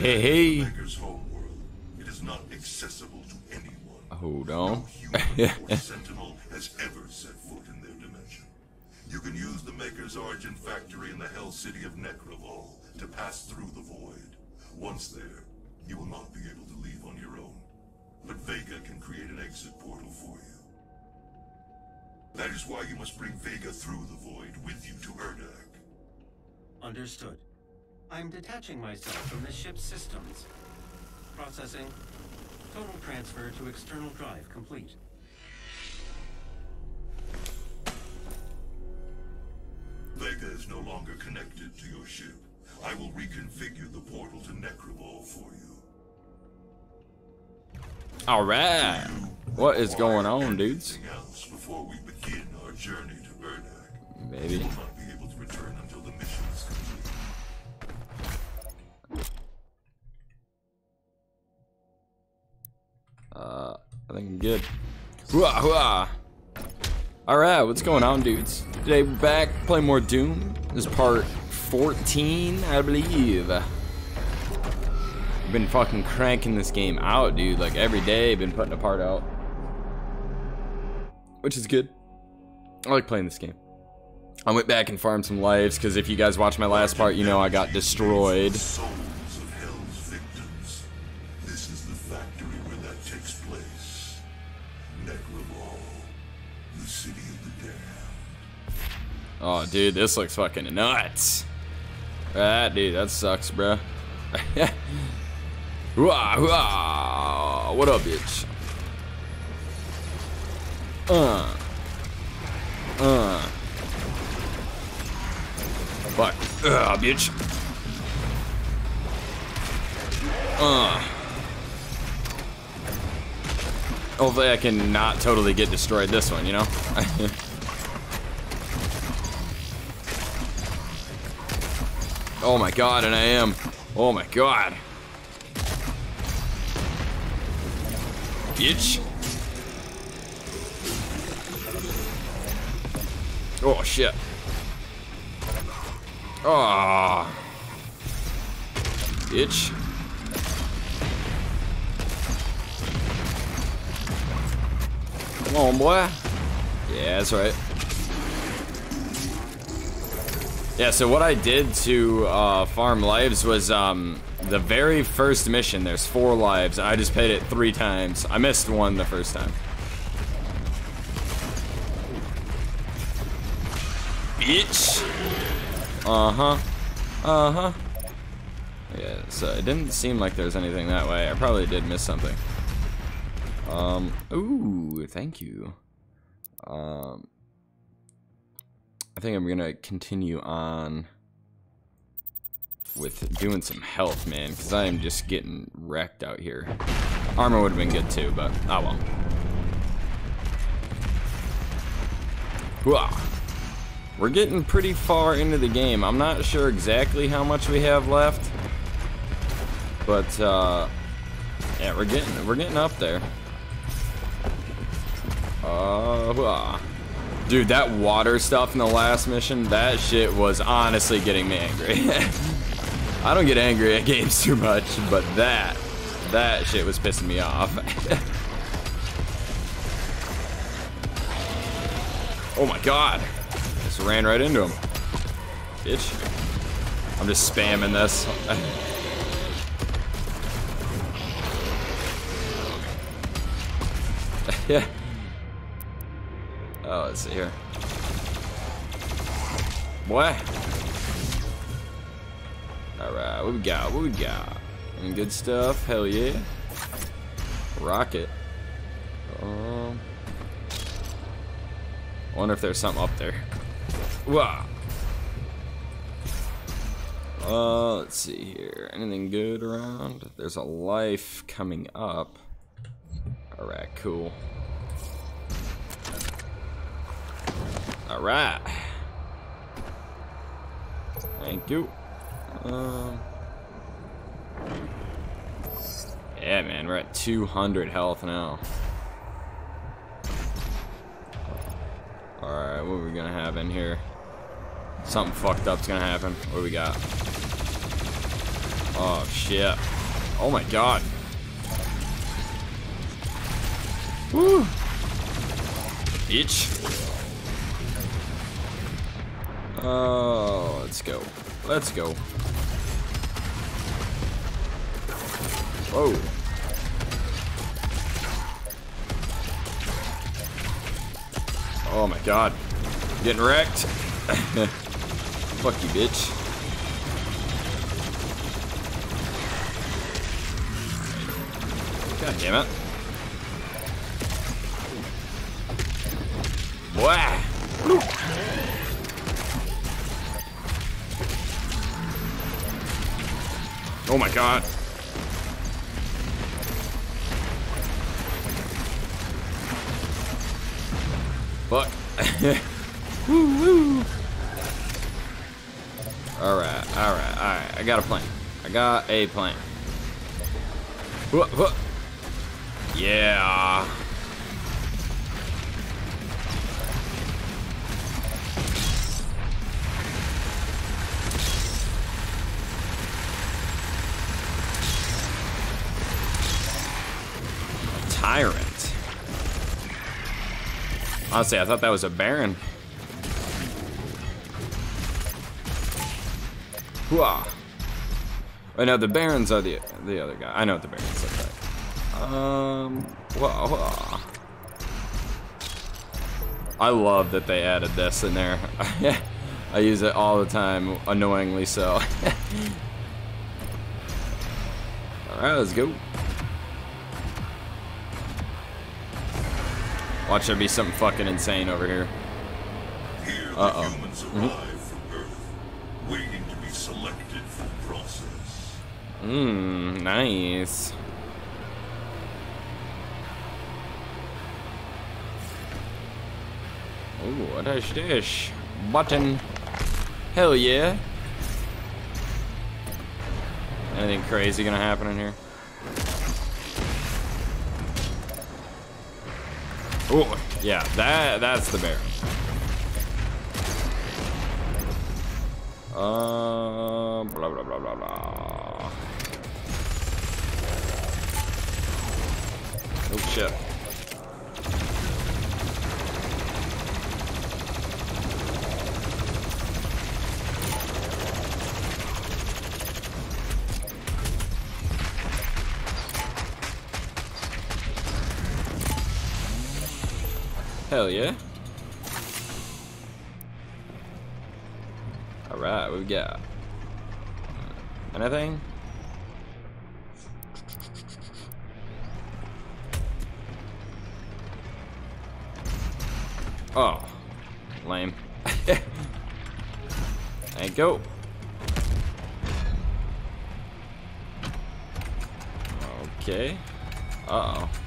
hey, hey. It is not accessible to anyone. Hold on. No human sentinel has ever set foot in their dimension. You can use the Maker's origin factory in the Hell City of Nekravol to pass through the void. Once there, you will not be able to leave on your own. But Vega can create an exit portal for you. That is why you must bring Vega through the void with you to Urdak. Understood. I'm detaching myself from the ship's systems. Processing. Total transfer to external drive complete. Vega is no longer connected to your ship. I will reconfigure the portal to Nekravol for you. All right. What is going on, dudes? Anything else before we begin our journey to Urdak? Baby. Good. Hooah, hooah. All right, what's going on, dudes? Today we're back playing more Doom. This is part 14, I believe. I've been fucking cranking this game out, dude. Like every day, been putting a part out, which is good. I like playing this game. I went back and farmed some lives because if you guys watched my last part, you know I got destroyed. Oh, dude, this looks fucking nuts. Ah, dude, that sucks, bro. What up, bitch? Uh. Uh. Fuck. Ugh, bitch. Uh. Hopefully I can not totally get destroyed this one, you know? Oh my god, and I am. Oh my god. Bitch. Oh shit. Ah. Oh. Bitch. Come on, boy. Yeah, that's right. Yeah, so what I did to uh, farm lives was um, the very first mission, there's four lives, I just paid it three times. I missed one the first time. Bitch! Uh-huh. Uh-huh. Yeah, so it didn't seem like there was anything that way. I probably did miss something. Um, ooh, thank you. Um, I think I'm gonna continue on with doing some health, man, because I am just getting wrecked out here. Armor would have been good too, but oh well. Hooah. We're getting pretty far into the game. I'm not sure exactly how much we have left, but uh, yeah, we're getting we're getting up there. Uh. Dude, that water stuff in the last mission, that shit was honestly getting me angry. I don't get angry at games too much, but that, that shit was pissing me off. oh my god. Just ran right into him. Bitch. I'm just spamming this. yeah. Oh, let's see here. What? Alright, what we got? What we got? Any good stuff? Hell yeah. Rocket. Um, I wonder if there's something up there. Wow. Uh, let's see here. Anything good around? There's a life coming up. Alright, cool. All right. Thank you. Um. Yeah, man, we're at 200 health now. Alright, what are we gonna have in here? Something fucked up's gonna happen. What do we got? Oh, shit. Oh, my God. Woo. Bitch. Oh, let's go. Let's go. Whoa. Oh my god. Getting wrecked. Fuck you, bitch. God damn it. Boy. Oh my god. Fuck. woo woo. Alright, alright, alright. I got a plan. I got a plan. Yeah. Tyrant. Honestly, I thought that was a Baron. Hooah. Wait, no, the Barons are the the other guy. I know what the Barons look like. Um, whoa, whoa. I love that they added this in there. I use it all the time, annoyingly so. Alright, let's go. Watch there be something fucking insane over here. Here, Uh-oh. the humans mm-hmm. arrive from Earth, waiting to be selected for process. Mmm, nice. Ooh, what is this? Button. Hell yeah. Anything crazy gonna happen in here? Oh, yeah, that that's the bear. Uh, blah blah blah blah blah. Oh shit. Hell yeah. Alright, what we got? Anything? Oh. Lame. and go. Okay. Uh oh.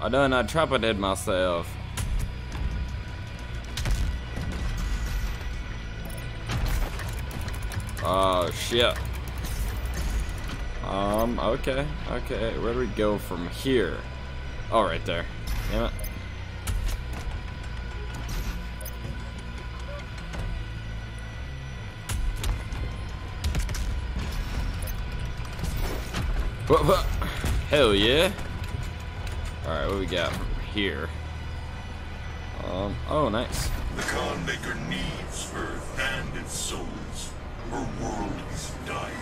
I done I trumpeted myself. Oh shit. Um, okay, okay. Where do we go from here? Oh, right there. Damn it. Whoa, whoa. Hell yeah. Alright, what we got here? Um, oh, nice. The Khan Maker needs Earth and its souls. Her world is dying.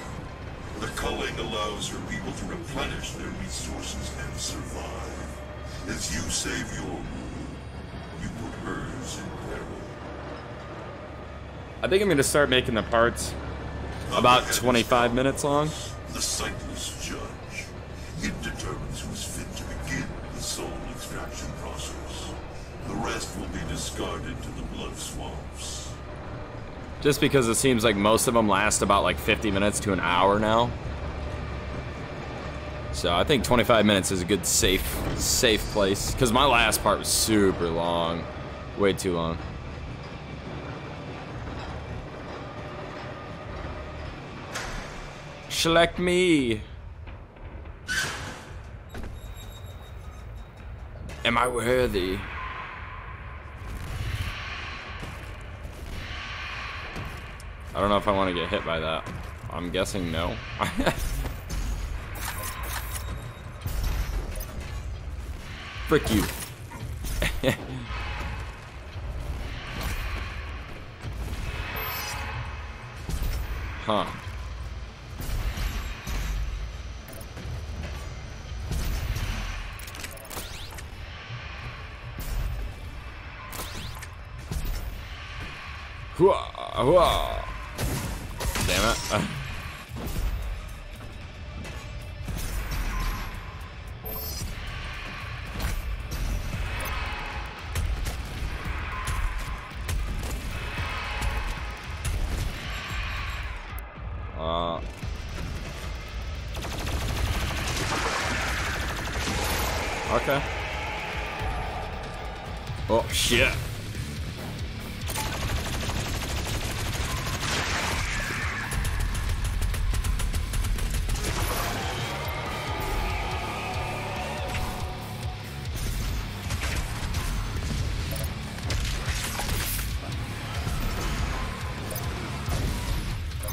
The culling allows her people to replenish their resources and survive. As you save your world, you put hers in peril. I think I'm gonna start making the parts about 25 minutes long. The sightless judge. It determines who's fit to begin soul extraction process. The rest will be discarded to the blood swamps. Just because it seems like most of them last about like 50 minutes to an hour now. So I think 25 minutes is a good safe, safe place. Because my last part was super long. Way too long. Select me. Am I worthy? I don't know if I want to get hit by that. I'm guessing no. Frick you. huh. Hooah, hooah. Damn it.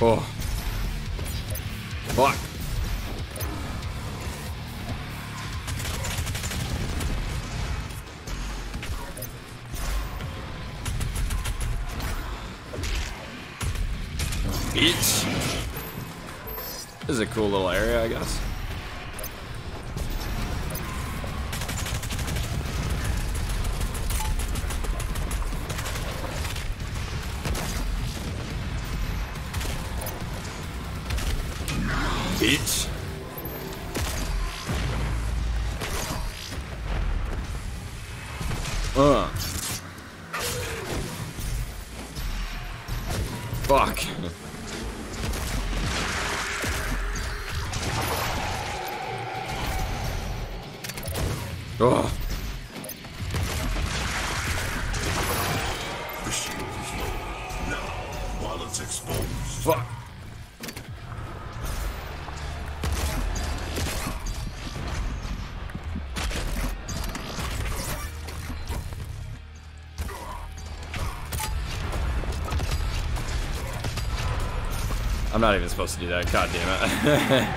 Oh. Fuck. Bitch. This is a cool little area, I guess. Fuck. I'm not even supposed to do that. God damn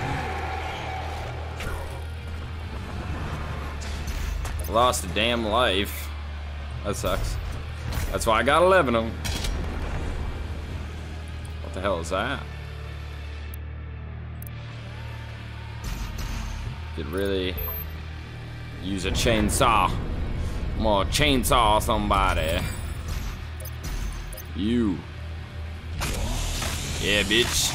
it. Lost a damn life. That sucks. That's why I got 11 of them. Hell is that? Could really use a chainsaw. Gonna chainsaw somebody. You. Yeah, bitch.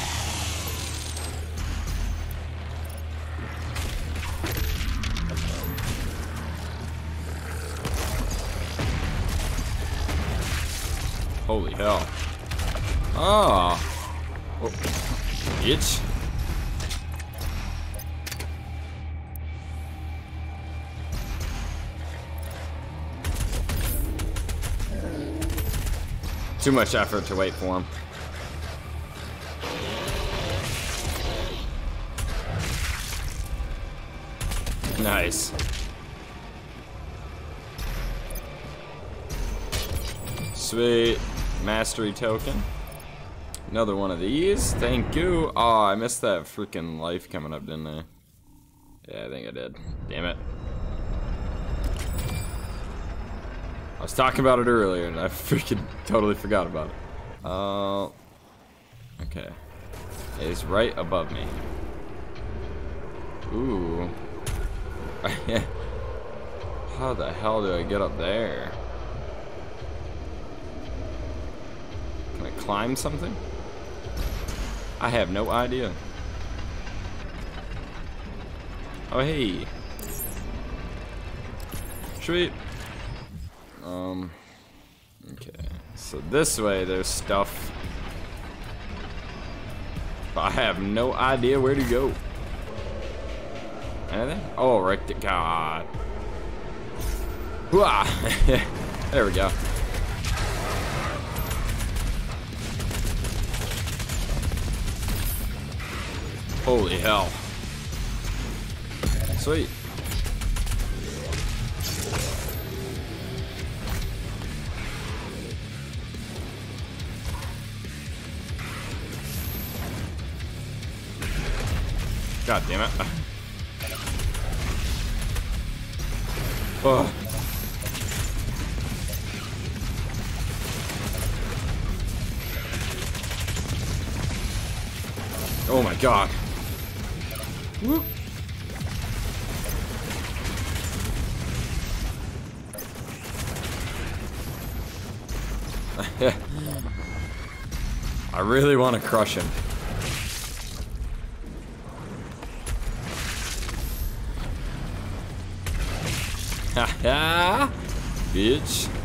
Holy hell. Ah. Oh. Too much effort to wait for him. Nice. Sweet. Mastery token. Another one of these. Thank you. Oh, I missed that freaking life coming up, didn't I? Yeah, I think I did. Damn it. I was talking about it earlier and I freaking totally forgot about it. Uh, okay. It's right above me. Ooh. How the hell do I get up there? Can I climb something? I have no idea. Oh, hey. Sweet. Um, okay. So this way there's stuff. But I have no idea where to go. Anything? Oh, right God. There we go. Holy hell. Sweet. God damn it. Oh. Oh my god. Whoop. I really want to crush him. Haha! Bitch.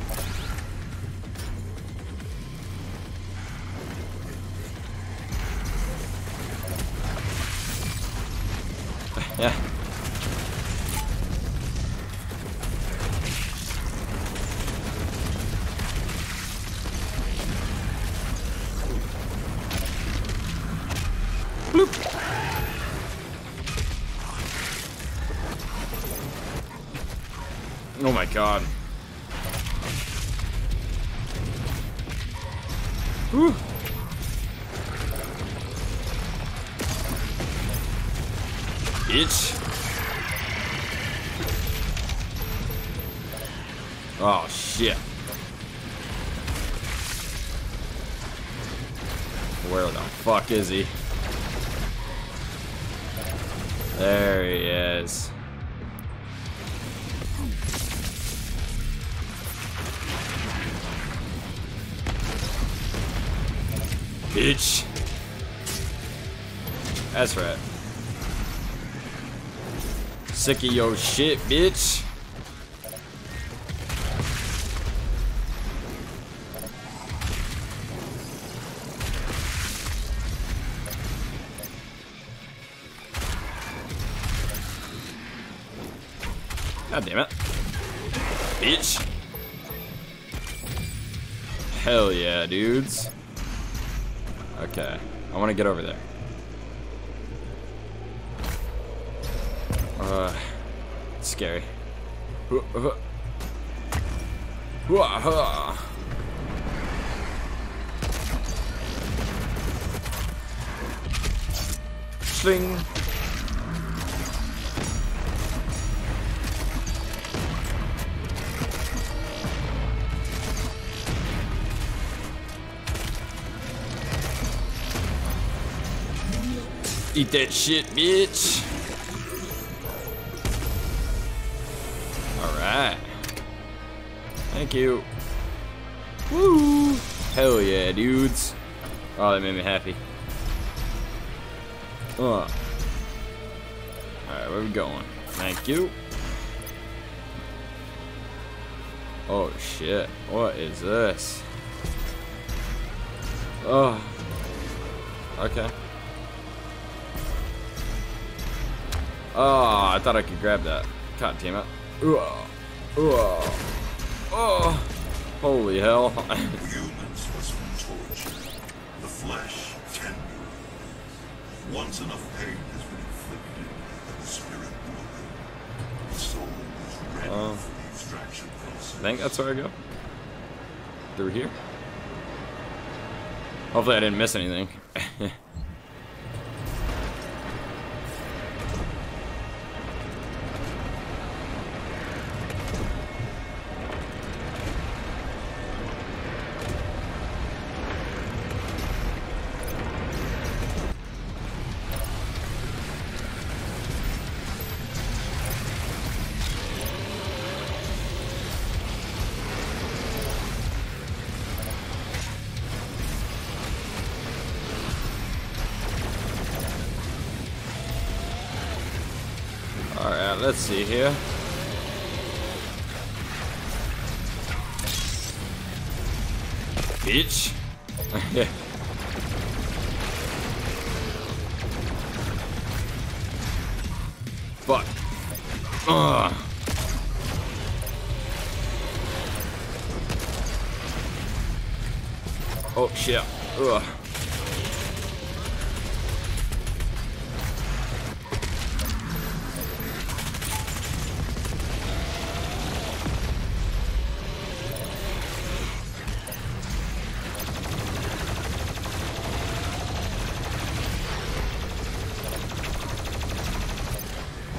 Oh my god. Whew. Bitch. Oh shit. Where the fuck is he? There he is. Bitch. That's right. Sick of your shit, bitch. God damn it. Bitch. Hell yeah, dudes. Okay. I want to get over there. Uh, scary. Sling. Eat that shit, bitch. Alright. Thank you. Woo! Hell yeah, dudes. Oh, that made me happy. Uh. Alright, where we going? Thank you. Oh shit. What is this? Oh. Okay. Oh, I thought I could grab that. God damn it. Ooh. Ooh. Oh. Holy hell. Humans must be tortured. The flesh tender. Once enough pain has been inflicted, and the spirit broken, the soul is ready Oh. for the extraction process. I think that's where I go. Through here? Hopefully I didn't miss anything. let's see here.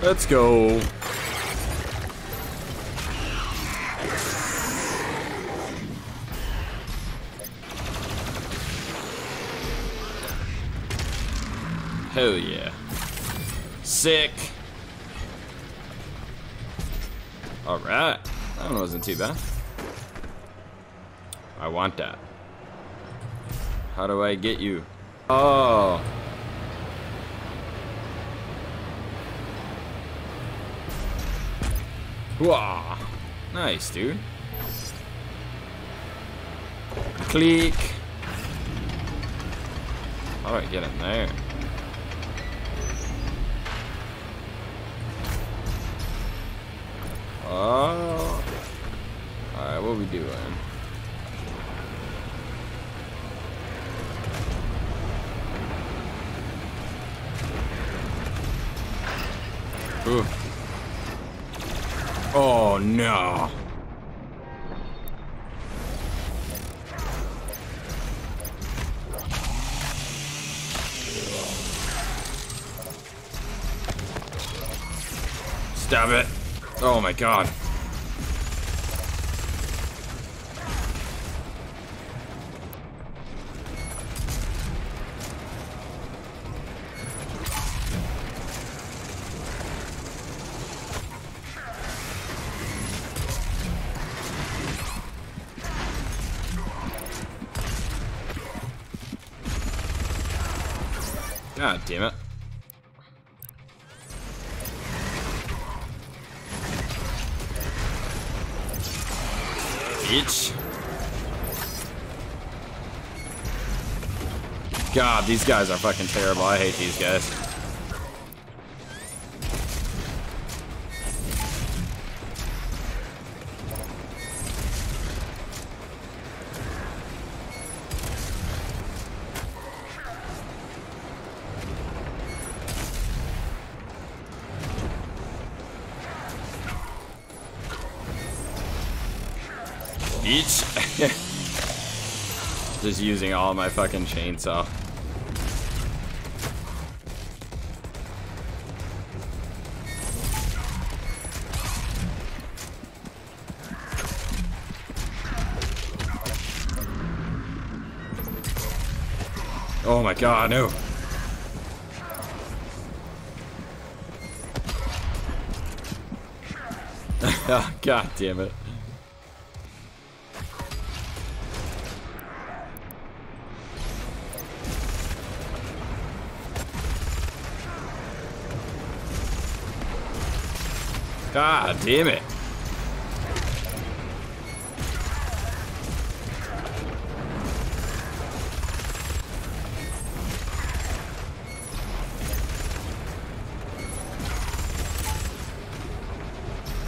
Let's go. Hell yeah. Sick. Alright. That one wasn't too bad. I want that. How do I get you? Oh. Wah. Nice, dude. Click. Do I get in there? Oh. Alright, what we doing? Ooh. Oh no. Stab it. Oh my god. God damn it. Bitch. God, these guys are fucking terrible. I hate these guys. Just using all my fucking chainsaw. Oh my god, no. god damn it. God damn it.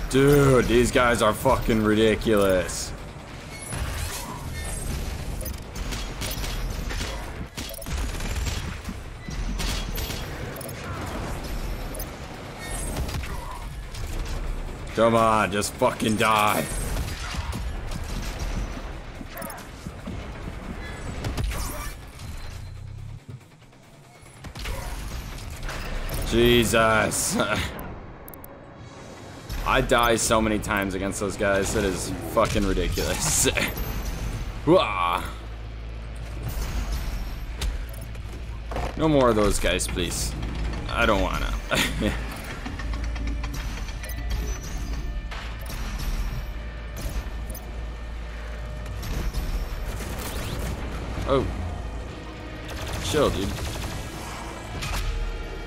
Dude, these guys are fucking ridiculous. Come on, just fucking die. Jesus. I die so many times against those guys. It is fucking ridiculous. No more of those guys, please. I don't wanna. Chill, dude.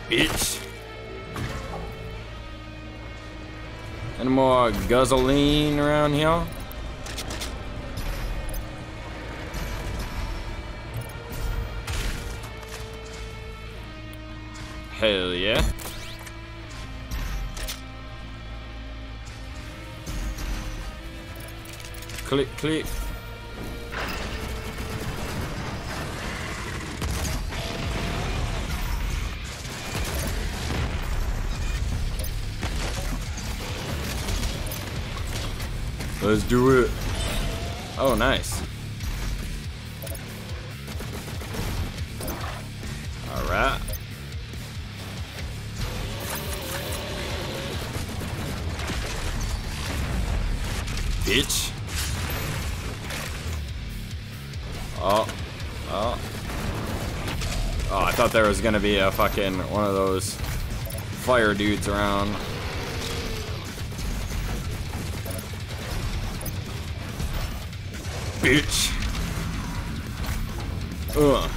Bitch. Any more guzzling around here? Hell yeah. Click, click. Let's do it. Oh, nice. All right. Bitch. Oh. Oh. Oh, I thought there was gonna be a fucking one of those fire dudes around. Bitch. Ugh.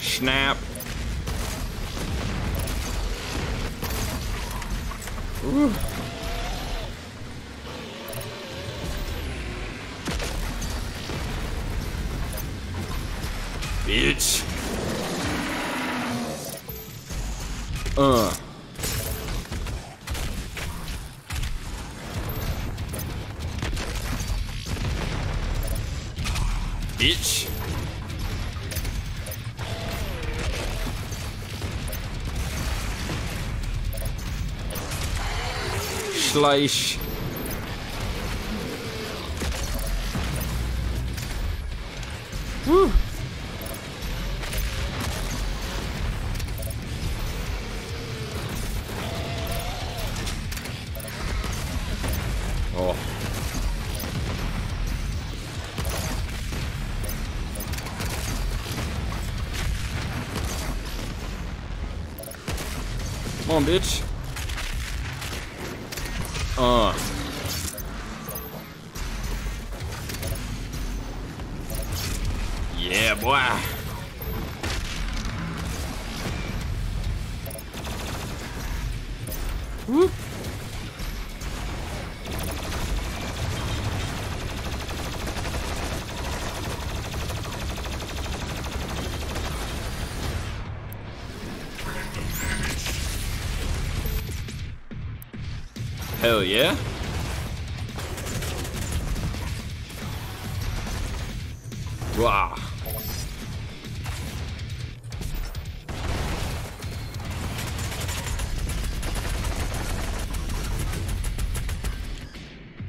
Snap. Ooh. Bitch. Uh. Schleich. Woo. Oh. Come on, bitch. Uh. Yeah. Wow.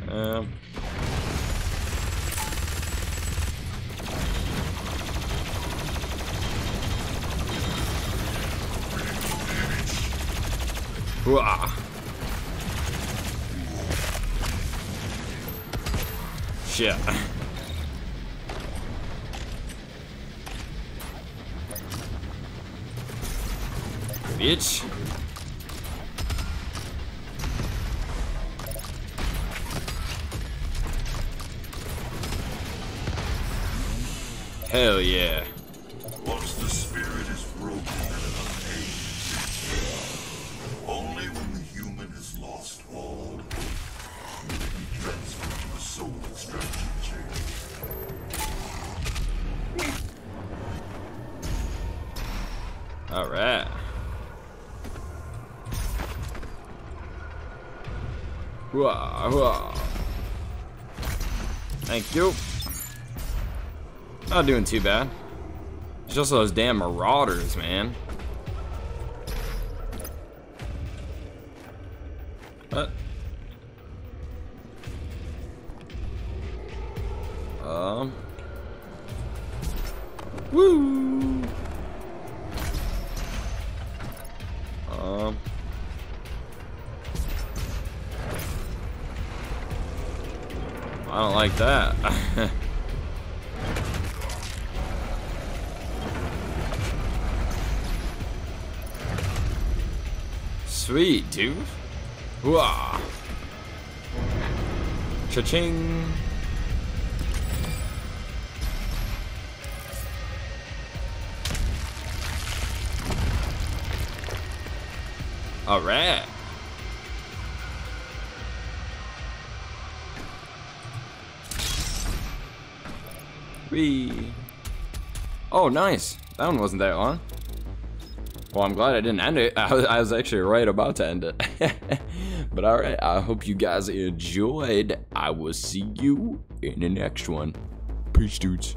Um. Wow. Shit. Bitch. Hell yeah. Alright. Whoa, whoa. Thank you. Not doing too bad. It's just those damn marauders, man. Like that. Sweet, dude. Whoa. Cha-ching. All right. Whee. Oh, nice. That one wasn't that long. Well, I'm glad I didn't end it. I was, actually right about to end it. but alright, I hope you guys enjoyed. I will see you in the next one. Peace, dudes.